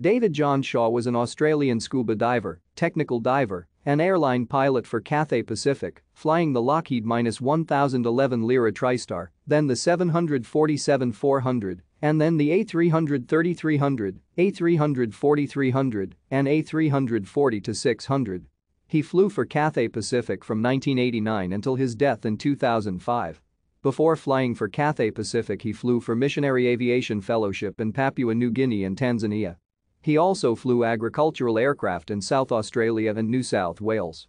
David John Shaw was an Australian scuba diver, technical diver, and airline pilot for Cathay Pacific, flying the Lockheed-1011 Lyra TriStar, then the 747-400, and then the A330-300, A340-300, and A340-600. He flew for Cathay Pacific from 1989 until his death in 2005. Before flying for Cathay Pacific he flew for Missionary Aviation Fellowship in Papua New Guinea and Tanzania. He also flew agricultural aircraft in South Australia and New South Wales.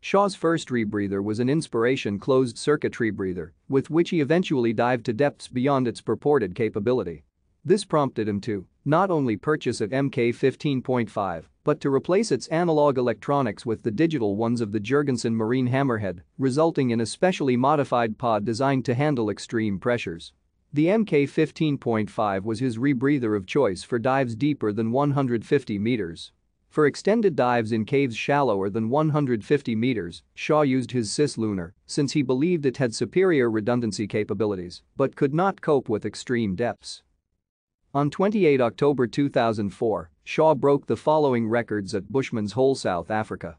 Shaw's first rebreather was an Inspiration closed-circuit rebreather, with which he eventually dived to depths beyond its purported capability. This prompted him to not only purchase a Mk15.5, but to replace its analog electronics with the digital ones of the Juergensen Marine Hammerhead, resulting in a specially modified pod designed to handle extreme pressures. The Mk15.5 was his rebreather of choice for dives deeper than 150 meters. For extended dives in caves shallower than 150 meters, Shaw used his Cislunar since he believed it had superior redundancy capabilities but could not cope with extreme depths. On 28 October 2004, Shaw broke the following records at Bushman's Hole, South Africa.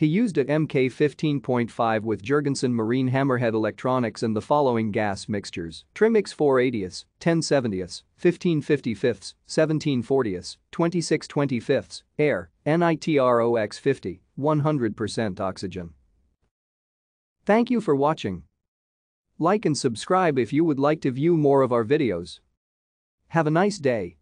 He used a Mk15.5 with Juergensen Marine Hammerhead electronics and the following gas mixtures, Trimix 480s, 1070s, 1555s, 1740s, 2625s, air, NITROX50, 100% oxygen. Thank you for watching. Like and subscribe if you would like to view more of our videos. Have a nice day.